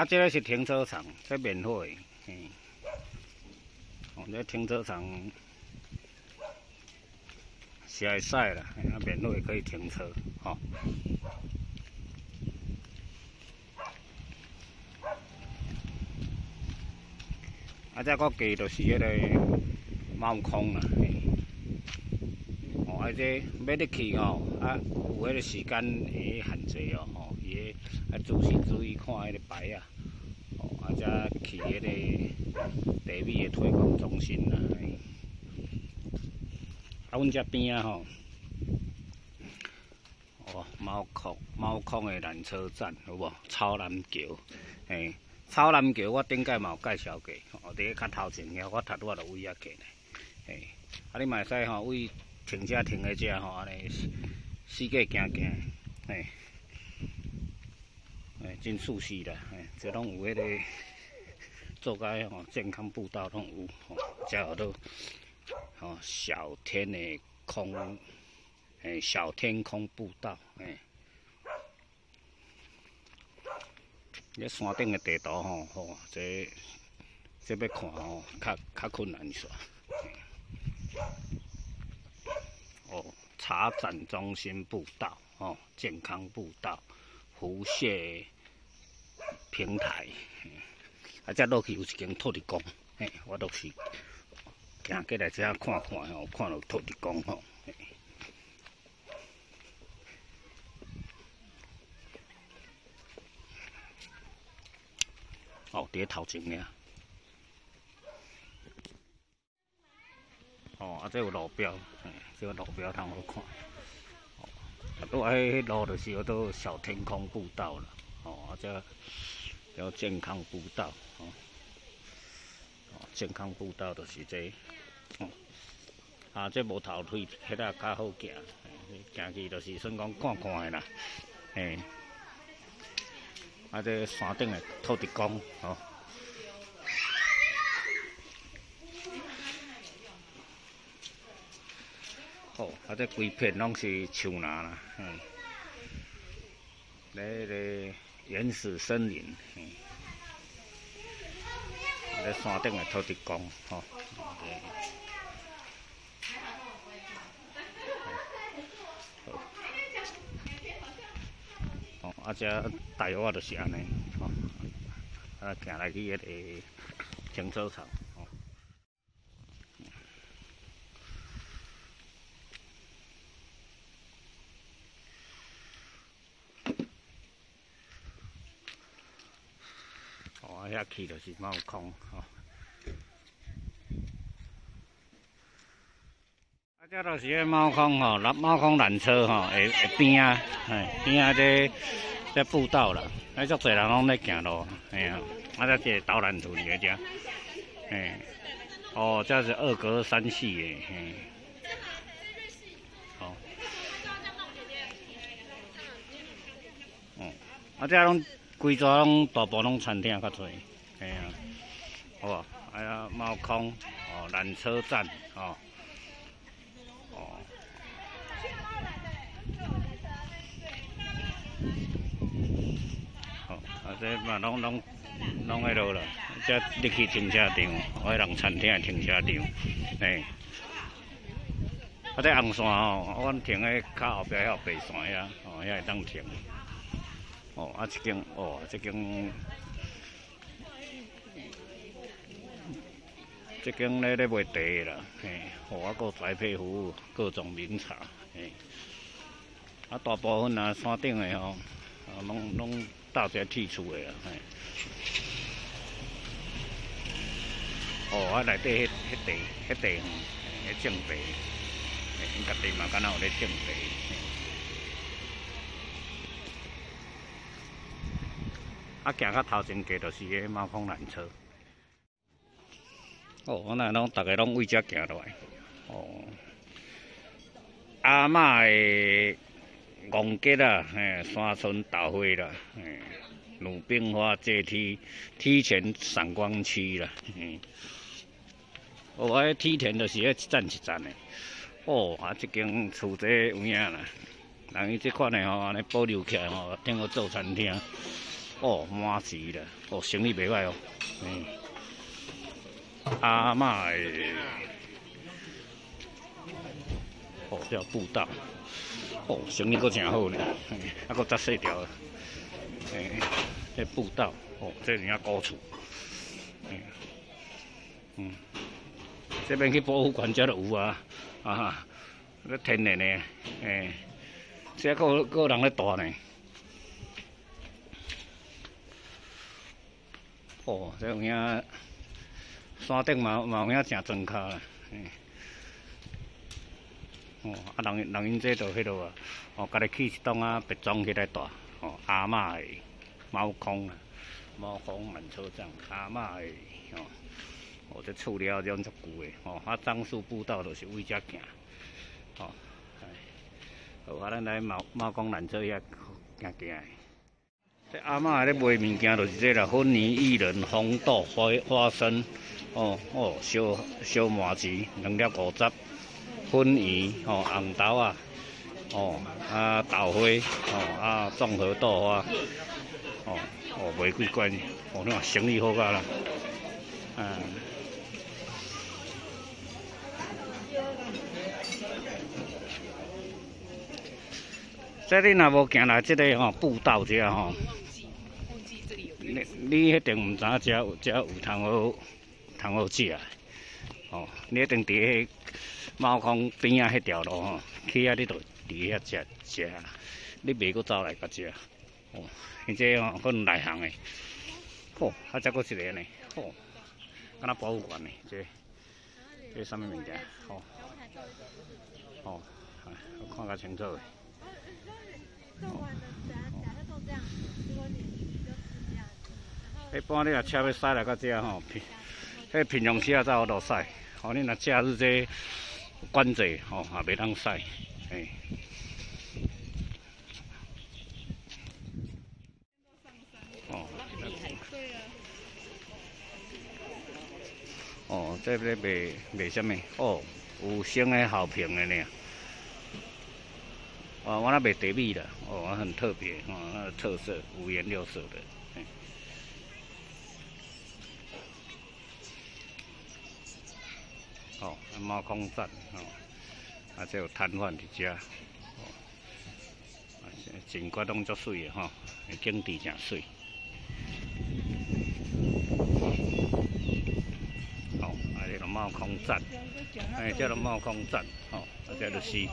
啊，这个是停车场，这免费，嗯，哦，这停车场晒晒了，啊，免费可以停车，哦。啊，这个加就是迄个猫空啦，哦，啊，这要入去吼，啊，有迄个时间会限制哦，个啊，仔细注意看迄个牌啊，哦，啊，则去迄个地米的推广中心啊，啊，阮遮边啊吼，哦，猫空猫空的缆车站，有无？超南桥，嘿。草南桥，我顶届嘛有介绍过，哦，伫个较头前遐，我头拄仔就位遐去咧，嘿，啊，你嘛会使吼，为停车停在遮吼，安尼四界行行，嘿，哎，真舒适啦，哎，这拢有迄个做个吼健康步道拢有，吼，遮有都吼小天的空，哎，小天空步道，嘿。这山顶的地图吼，吼，这这要看吼，较较困难些。哦，茶展中心步道，哦，健康步道，湖蟹平台，啊，这落去有一间土地公，嘿，我都是行过来这看看吼，看到土地公吼。哦，伫头前呢。哦，啊，这有路标，嘿，这个路标通好看。啊，都迄路就是叫做小天空步道了。哦，啊，这叫健康步道。哦，健康步道就是这。哦，啊，这无头腿，迄搭较好行。行去就是算讲看看的啦。嘿。啊！这山顶的土地公，哦，好，啊！这规片拢是树林啦，嗯，那个原始森林，嗯，这山顶的土地公，哦。啊，遮大约啊就是安尼，吼，啊，行来去迄个停车场，吼。哦，遐去就是猫空，吼。啊，这都是个猫空吼，蓝猫空缆车吼，下下边啊，哎，边啊这。这步道啦，啊，足侪人拢在行路，哎呀，啊，这个导览图里个只，哎，哦，这是二格三系的，嘿，好，啊，这拢规座拢大部拢餐厅较多，哎呀，好无？哎呀，猫空，哦，缆车站，哦。哦，好，啊这嘛拢拢拢迄落了，这入去停车场，我人餐厅的停车场，嘿。啊，这红线吼，阮停喺较后壁遐白线遐，哦，遐会当停。哦，啊，这间，哦，这间，这间咧咧卖茶啦，嘿，哦，啊，搁栽培服务，各种名茶，嘿。啊，大部分啊，山顶的吼，啊，拢拢。大家剔除的啦，嘿。哦，啊内底迄迄地迄地方，迄种地，因家己嘛敢若有咧种地。啊，行到头前过就是个猫空缆车。哦，我那拢大家拢为遮行落来。哦，阿嬷的。王吉啊，嘿，山村大会啦，嘿，鲁冰花阶梯梯前闪光区啦，嗯，哦，迄，梯田就是迄一站一站的，哦，啊，这间厝这有影啦，人伊这款的吼，安尼保留起来吼，顶个做餐厅，哦，满市了，哦，生意袂歹哦，嗯，阿妈的，哦，叫步道，哦，生意阁真好呢，还阁杂细条，诶，这步道，哦，这人家高处，嗯，嗯，这边去博物馆才都有啊，啊，那天然的，诶，这个个人咧大呢。哦，这有影山顶嘛嘛有影正庄卡啦，哦，啊人人因这都迄落啊，哦，家己起一栋啊，别装起来大，哦，阿嬷的猫空啊，猫空满车站，阿嬷的哦，哦，这厝了种足久的，哦，啊樟树步道就是为遮行，哦，好，啊咱来猫猫空缆车遐行行。这阿嬷咧卖物件就是这啦，粉泥、薏仁、红豆、花花生，哦哦，小小麻糍两粒五十，粉圆哦，红豆啊，哦啊豆花哦啊综合豆花，哦哦卖几罐，哦你看生意好噶啦，嗯。这你若无行来这个吼步道遮吼。你你一定唔知影，遮有遮有通好通好食，哦，你一定伫迄猫空边啊迄条路吼，去啊你就伫遐食食，你袂阁走来甲食，哦，而且吼可能内行诶，哦，啊再阁一个呢，哦，敢若博物馆呢，这这啥物物件，哦，哦，看较清楚。一般你若车要驶来到遮吼，平，迄平常时啊才好落驶，吼你若假日这关节吼也袂当驶，嘿。哦，哦，这边卖卖什么？哦，五星的好评的呢。哦，我那卖茶米的，哦，很特别，哦，那特色，五颜六色的。哦，猫空站哦，啊，这有摊贩伫遮，哦，啊，景观拢足水的吼，景地真水。哦，啊，这个猫空站，哎，这个猫空站，哦，啊，这就是，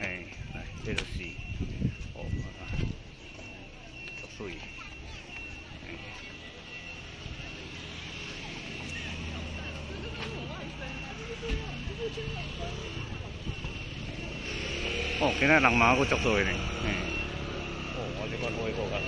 哎，来，这就是，哦，啊，足水。哦，今仔人马阁足多呢，嗯，哦，我这个路过噶。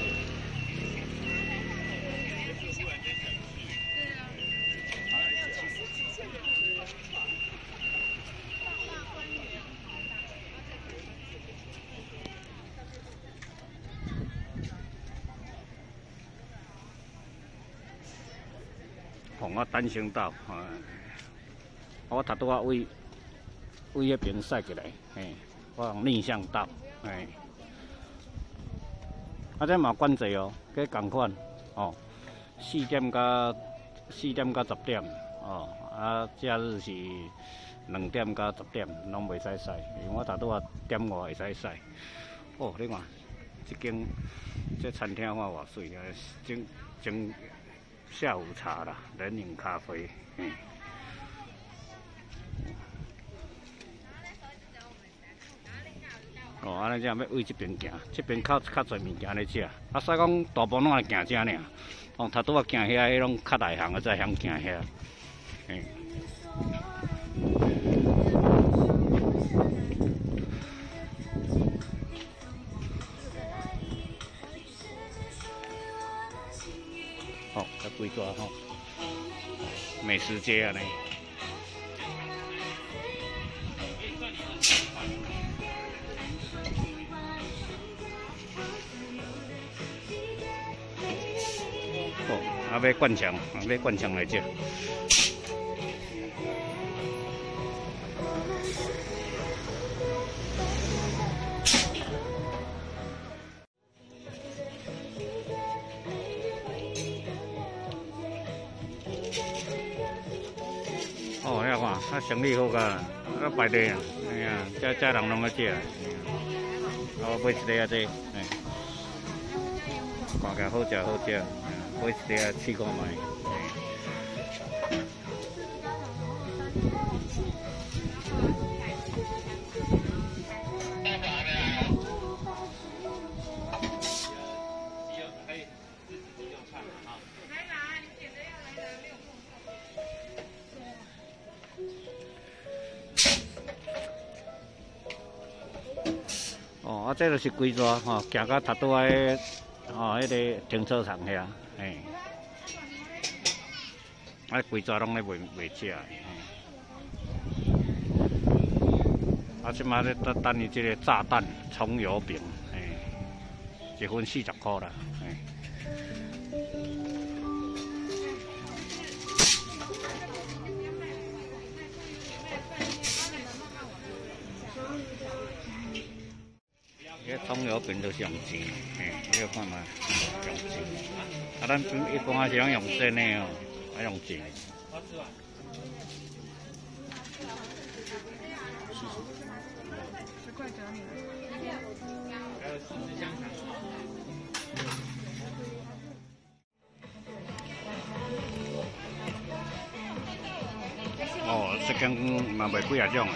红啊，单行道，啊，我头拄啊位位迄边驶过来，嘿。我逆向道，哎，啊，这嘛管制哦，计共款哦，四点到四点到十点哦，啊，假日是两点到十点，拢袂使驶，因为我大多啊点外会使驶。哦，你看，这间这餐厅看偌水啊，蒸蒸下午茶啦，冷饮咖啡，嗯。哦，安尼只要往这边行，这边较较侪物件咧食。啊，所以讲大部分拢行遮尔。哦，头拄啊行遐，迄拢较内行的才晓行遐。嗯。哦，这几多吼？美食街啊，呢。啊，要灌肠，啊，要灌肠来食。整理好噶，啊排队啊，哎呀，这这人拢要食，哦买一个啊这，哎，看起来好食好食，买一个啊试看卖。这就是龟蛇吼，行到塔多诶，吼，迄个停车场遐，嘿，啊，龟蛇拢咧卖卖食，啊，即马咧等等伊即个炸弹葱油饼，嘿，一份四十块啦，葱油饼都是用钱，嘿，你看嘛，用钱。啊，咱一般是用用真的哦，还用钱。哦，这间嘛卖几啊种。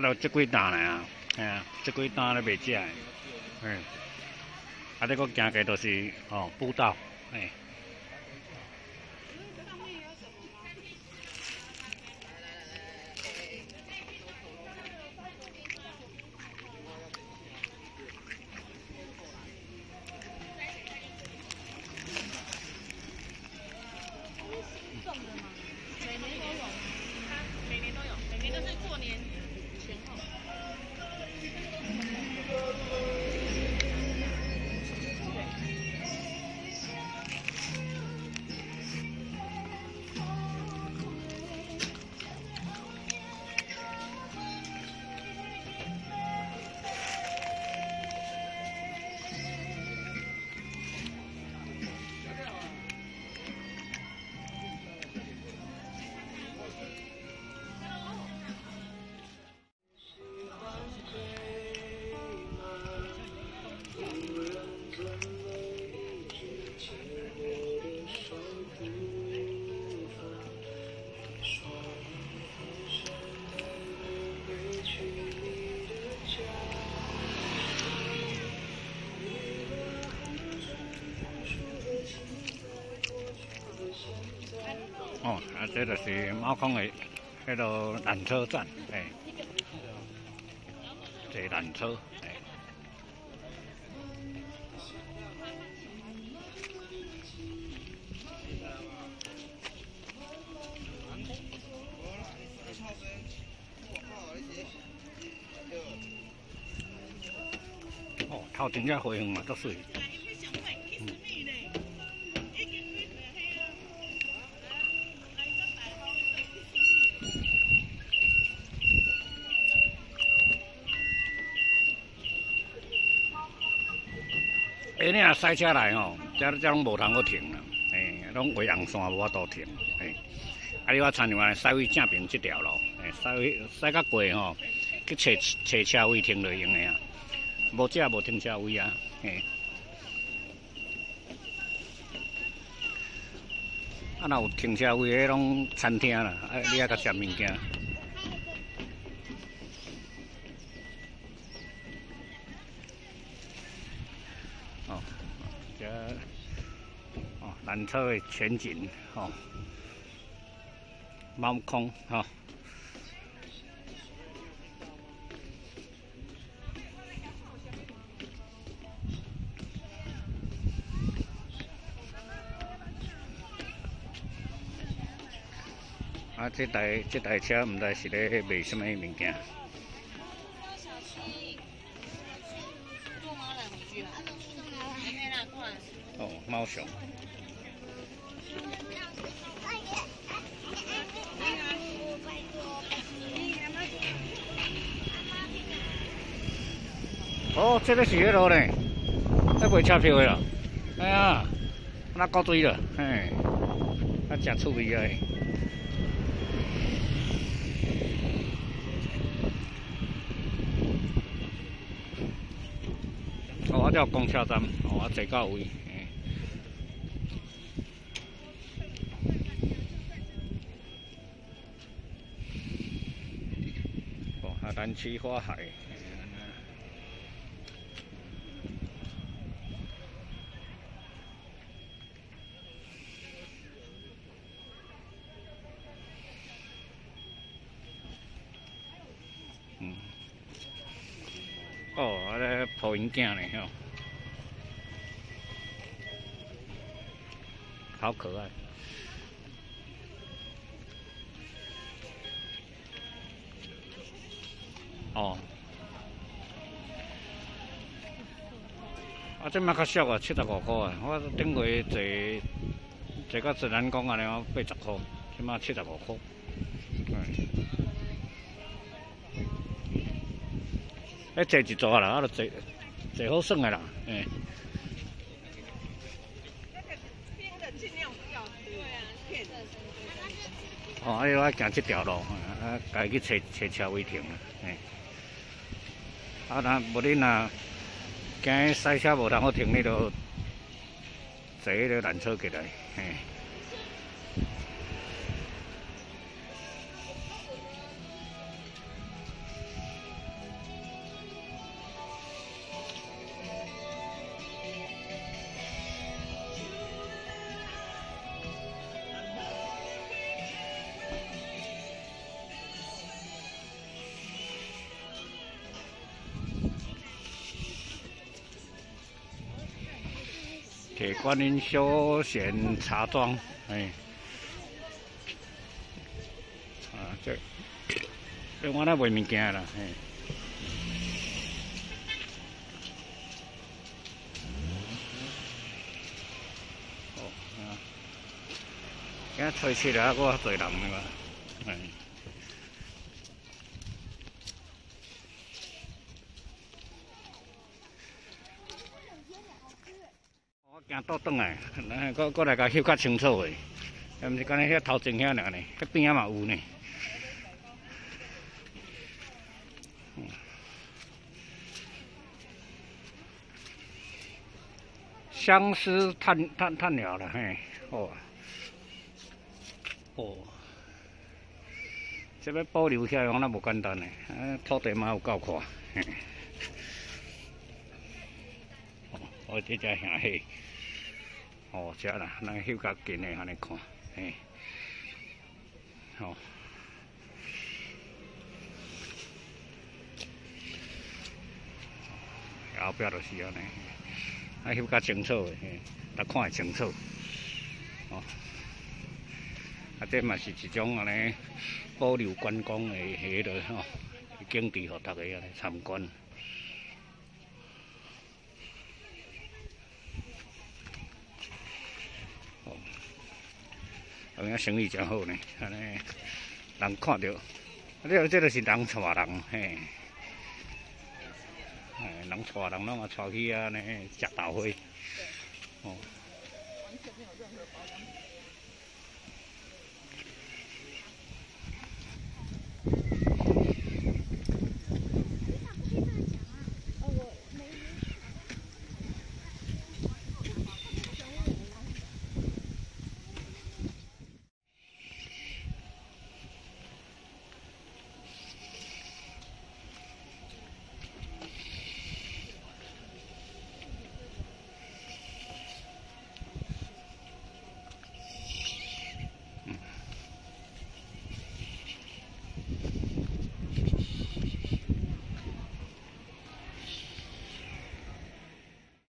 啊，都即几单嘞啊，嘿啊，即几单咧袂食诶，嗯，啊，这个价格都是哦，不到，这就是猫空的迄个缆车站，哎，坐缆车，哎。哦，头顶只花园嘛，足水。赛，车来吼，这这拢无通去停啦，哎，拢围红线无法度停，哎，啊，你话参像安尼塞位正平即条路，哎，塞位塞较过吼，去找找车位停就用的啊，无遮无停车位啊，哎，啊，若有停车位，迄拢餐厅啦，啊，你还甲食物件。缆车的全景，吼，猫空，吼。啊，这台这台车唔知是咧卖什么物件。哦，猫熊。哦，这个是迄落呢，在卖车票的啦。哎呀，那高追了，嘿，那真趣味啊！哦，我叫公车站，哦，我坐到位。哦，啊，南区花海。嗯。哦，啊咧抱因囝呢吼，好可爱。哦，啊，这卖较俗啊，七十五块啊。我顶回坐坐到自然宫安尼八十块，即卖七十五块。哎，坐一座啦，啊，坐坐好耍的啦，哎。哦，哎呦，我行这条路，啊，家去找找车位停啦，哎。啊，那无恁若惊塞车无通好停，你就坐迄个缆车过来，哎。铁观音休闲茶庄，哎，啊，这。这我那卖物件啦，哎，哦，啊，今日吹起来我多人嘛，哎。行倒转来，搁搁来甲翕较清楚诶，也毋是干那遐头前遐尔呢，迄边仔嘛有呢。相思探探探鸟了，嘿，哦，哦，这要保留起来，那无简单呢，啊，土地嘛有够宽，哦，我这只兄嘿。哦，遮啦，咱翕较近诶，安尼看，嘿，好，后壁就是安尼，啊翕较清楚诶，嘿，咱看会清楚，哦，啊这嘛是一种安尼保留观光诶，迄个吼，景致，互大家安尼参观。咁样生意真好呢，安尼人看到，这这就是人带人嘿，哎人带人拢啊带去啊呢食豆花，哦。